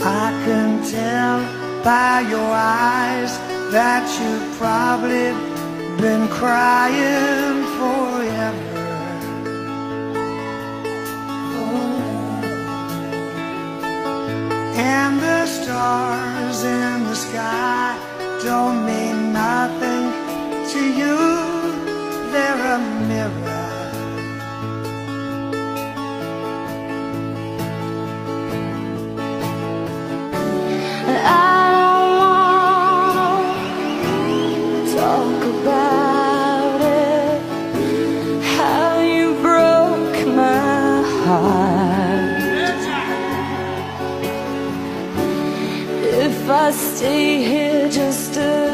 I can tell by your eyes that you've probably been crying forever. Oh. And the stars in the sky don't mean nothing to you. They're a mirror. Talk about it. How you broke my heart. If I stay here just a.